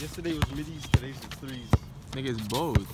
Yesterday was middies, today's the threes. Nigga, it's both.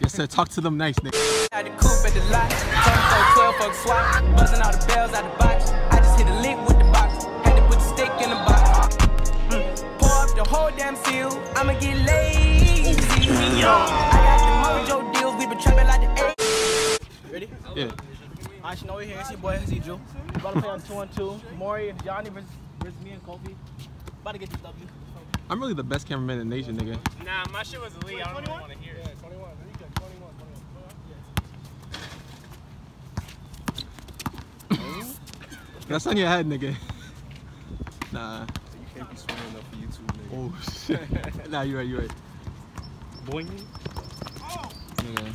Yes, sir. Talk to them nice, nigga. At the coupe at the lot, turn 12 fuck swap, buzzing all the bells out the box. I just hit a lick with the box, had to put the stick in the box. Mm. Pour up the whole damn seal, I'ma get lazy. I got the mojo deals, we been trapping like the A. Ready? Yeah. I should know we're here. It's your boy, it's Drew. About to play on 2 on 2. Mauri and Gianni versus, versus me and Kofi. About to get this W. I'm really the best cameraman in the nation, nigga. Nah, my shit was elite. I don't really want to hear it. That's on your head, nigga. Nah. You can't be swimming enough for YouTube, nigga. Oh shit. nah, you right, you right. Boing. Oh. Nigga.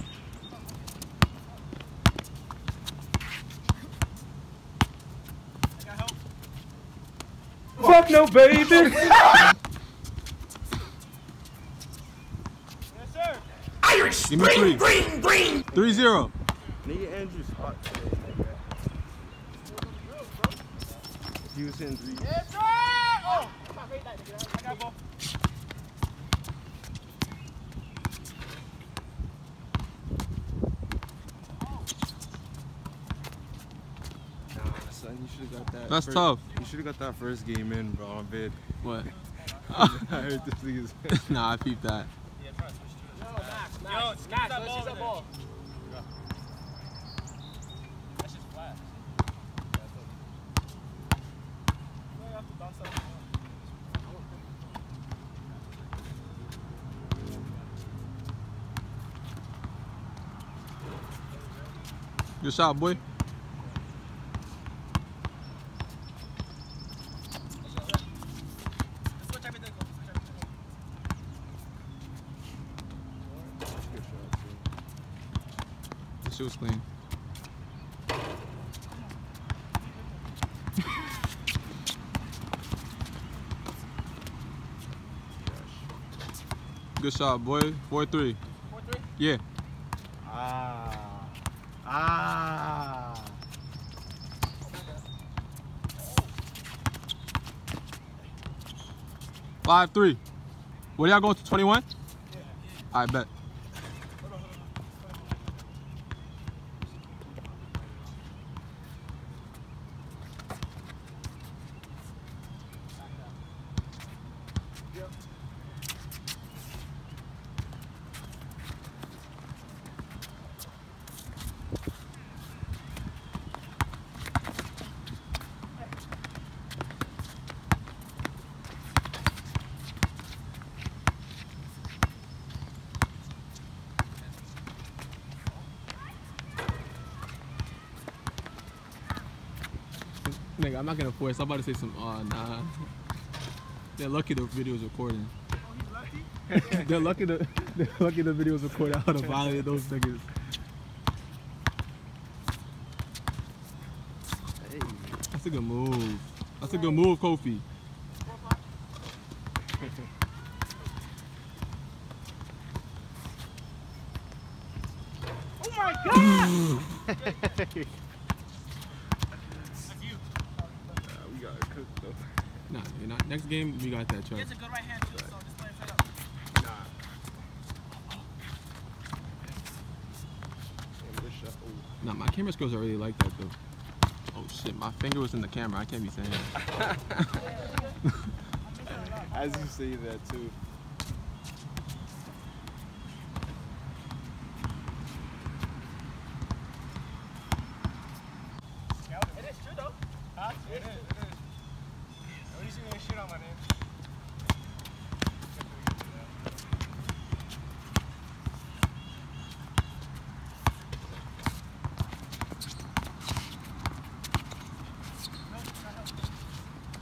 Fuck no, baby! Give me three. Green, green. Three zero. Nigga Andrew's hot today, nigga. He was hitting three. Nah, son, you should have got that. That's first- tough. You should have got that first game in, bro, on vid. What? I heard this nah, I peeped that. Yo, skip that ball. over there. That's just flat. Good shot, boy. Shit was clean. Good shot, boy. Four three. Four, three. Yeah. Ah. Ah. Five three. What are y'all going to 21? I bet. I'm not gonna force. I'm about to say some. Uh, nah. They're lucky the video's recording. they're lucky the they're lucky the video's recorded. I would have violated those niggas. Hey. That's a good move. That's a good move, Kofi. Nah, we gotta cook though. Nah, you're not. Next game we got that charge. It's a good right hand, too, so just play it straight up. Nah. Damn, this shot- ooh. Nah, my camera skills are really like that though. Oh shit, my finger was in the camera. I can't be saying. that. As you say that too. It is true, though. Huh? It is, it is. At least you didn't shit on my name.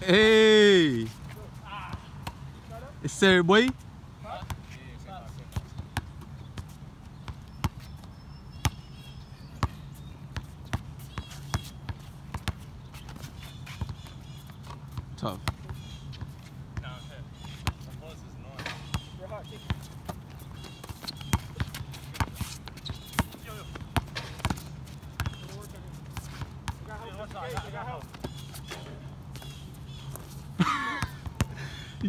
Hey, it's sir, boy. Tough. Nah, I'm hit. The buzz is annoying. You're hard, kick Yo, yo. it. Yo, what's up? I got- I got help.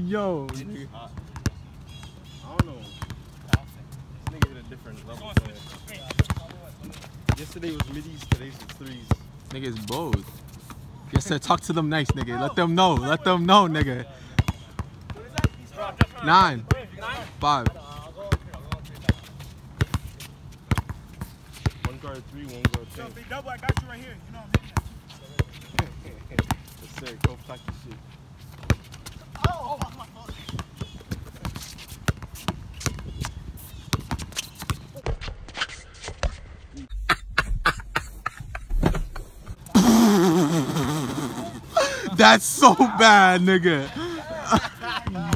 Yo, He hot. I don't know. This nigga hit a different level. player. Yesterday was middies, today's the threes. Nigga, it's both. Yes, sir. Talk to them nice, nigga. Let them know. Let them know, nigga. Nine. Five. One guard three, one guard Yo, ten. double, I got you right here. You know I'm hitting that. Yes, sir. Go talk your shit. Oh, oh, my fault. That's so bad, nigga.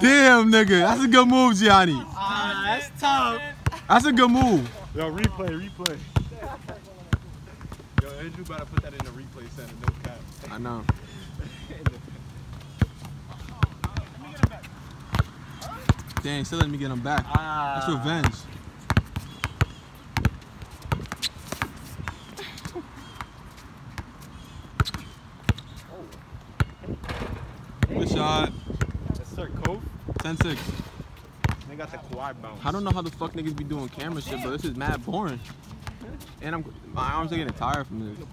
Damn, nigga. That's a good move, Gianni. Ah, that's tough. That's a good move. Yo, replay, replay. Yo, Andrew about to put that in the replay center, no cap. I know. Dang, still let me get him back. Ah. That's revenge. Good shot. Yes, sir. Cove. 10-6. They got the Kawhi bounce. I don't know how the fuck niggas be doing camera shit, but this is mad boring. And I'm my arms are getting tired from this. You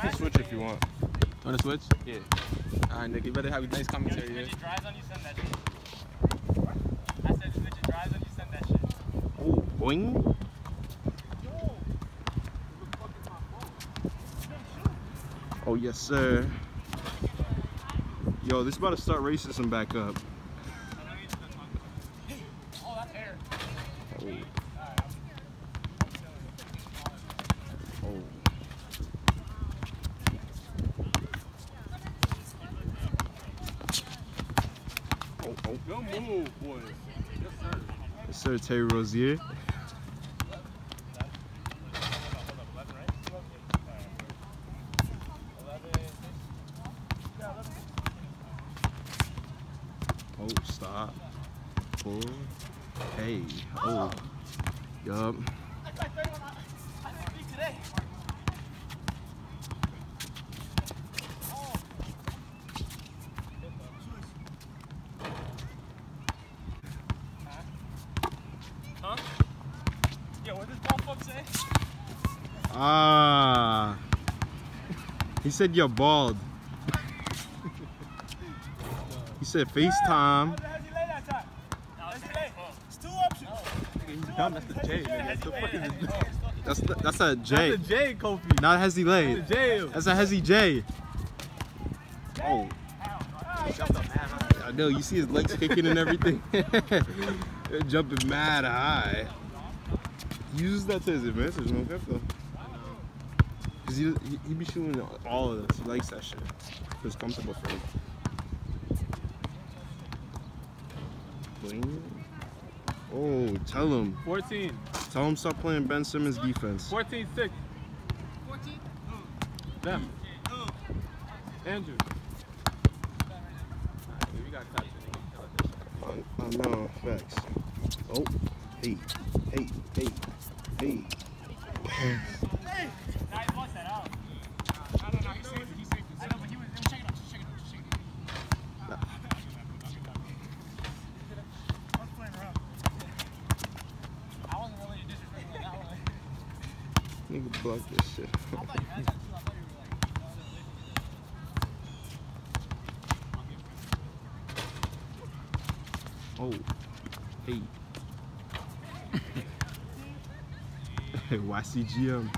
can switch if you want. You Wanna switch? Yeah. Alright, nigga, you better have a nice commentary here. drives on you, send that shit. I said, if drives on you, send that shit. Oh, boing. Oh, yes, sir. Yo, this about to start racism back up. Oh, that's air. Oh. Oh. Oh, oh. Good move, boys. Yes, sir, Terry Rozier. Oh, stop. Pull. Hey. Oh. Yup. today. Huh? Yeah, what does Paul Fuck say? Ah. He said you're bald. he said FaceTime. How he lay that time? How's he lay? It's two options. That's the J, nigga. The fuck is this? That's the, that's a J. That's a J, Kofi. Not Hezzy Lay. That's a J. That's a Hezzy J. Oh. I know, you see his legs kicking and everything. Jumping mad high. He uses that to his advantage, no cap though. Cause he, he, he be shooting all of this. He likes that shit. It's comfortable for him. Boing. Oh, tell him. 14. Tell him stop playing Ben Simmons defense. 14 6. 14? Them. Andrew. We got I, I know, facts. Oh, hey, hey, hey, hey. Nigga block this shit. I thought you had that too. I thought you were like, oh, that's lit. Oh, hey. YCGM.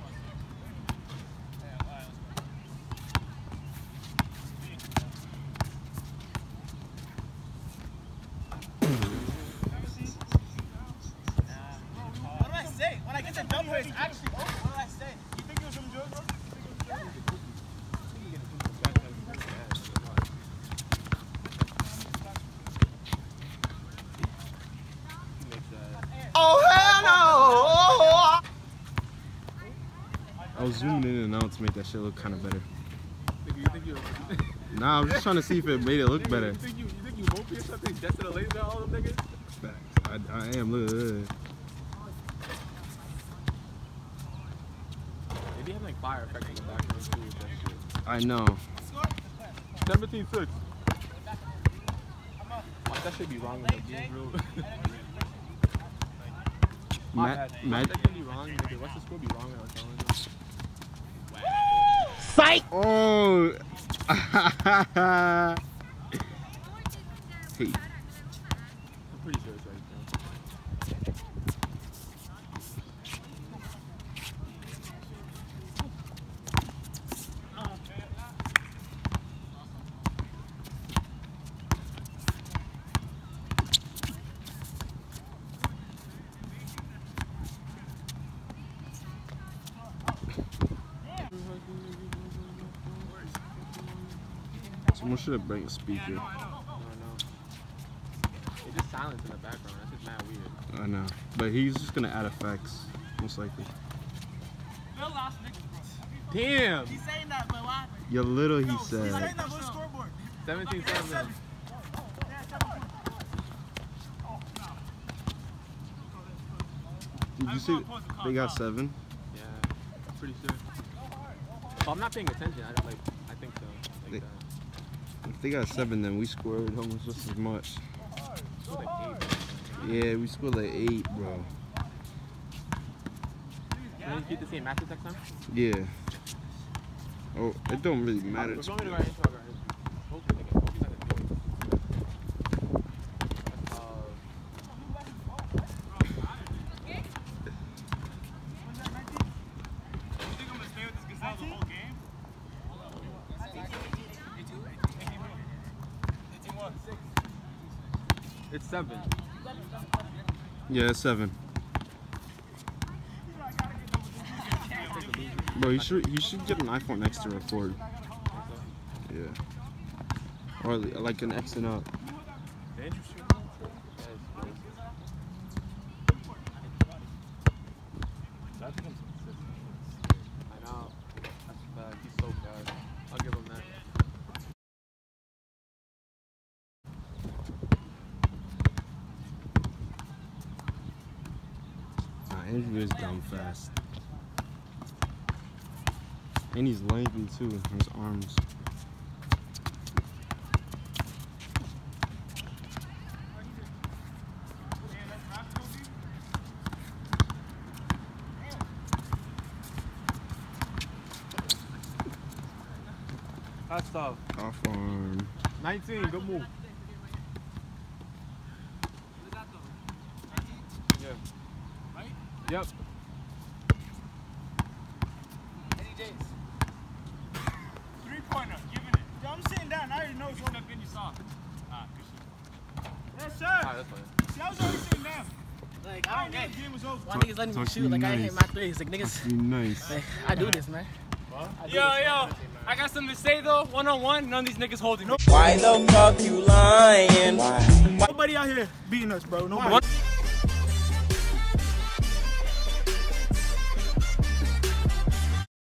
What do I say? When I get the it's actually over. What do I say? You think it was from Joe, bro? I was zooming in and out to make that shit look kind of better. You you Nah, I'm just trying to see if it made it look better. You think you, you think you won't be or something? The laser, all them niggas? Facts. I, I am. Look, look, look. They be having like fire effects in the background too with. I know. 17 6. that should be wrong in the game. My Matt, bad. Matt, That could be wrong, nigga. What's the score be wrong on Oh. hey, I'm pretty sure it's right now. Someone should have brought a speaker. I don't know. It's just silence in the background. That's just mad weird. I know, but he's just gonna add effects, most likely. Phil lost niggas. Damn! He's saying that, but why? Yo, little he He's saying said. that, but scoreboard. 17 Yeah, 7. seven. Did you see? They got seven. Yeah, pretty sure. Well, I'm not paying attention. I don't like. I think so. Like They- that. If they got seven, then we scored almost just as much. It's like eight. Yeah, we scored like eight, bro. Can we keep the same matches next time? Yeah. Oh, it don't really matter. We're going to go right into our garage. Hopefully, nigga. Hope he's not gonna do it. That's, uh, You think I'm gonna stay with this gazelle the whole game? 18 what? It's seven. Yeah, it's seven. Bro, you should you should get an iPhone X to record. Yeah. Or like an X and up. I know. That's bad. He's so bad. I'll give him that. Andrew is dumb fast. And he's lengthy too, his arms. That's tough. Off arm. 19. Good move. Yeah. Right? Yep. Eddie James. Three pointer, giving it. Yo, I'm sitting down. I already know it's over. in your sock. Ah, good shit. Yes, sir. Alright, that's fine. See, I was already sitting down. Like, I I don't don't know get the game was over. Why niggas letting me shoot? me Like, I ain't nice. hit my threes. Like, niggas, Be nice. like, I do this, man. Yo, yo, I got something to say though. One on one, none of these niggas holding. No, Why the fuck you lying? Why? nobody out here beating us, bro. Nobody.